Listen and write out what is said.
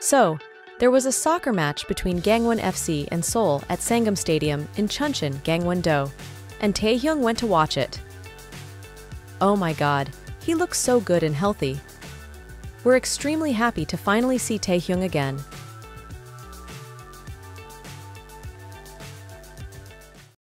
So, there was a soccer match between Gangwon FC and Seoul at Sangam Stadium in Chuncheon, Gangwon-do, and Taehyung went to watch it. Oh my god, he looks so good and healthy. We're extremely happy to finally see Taehyung again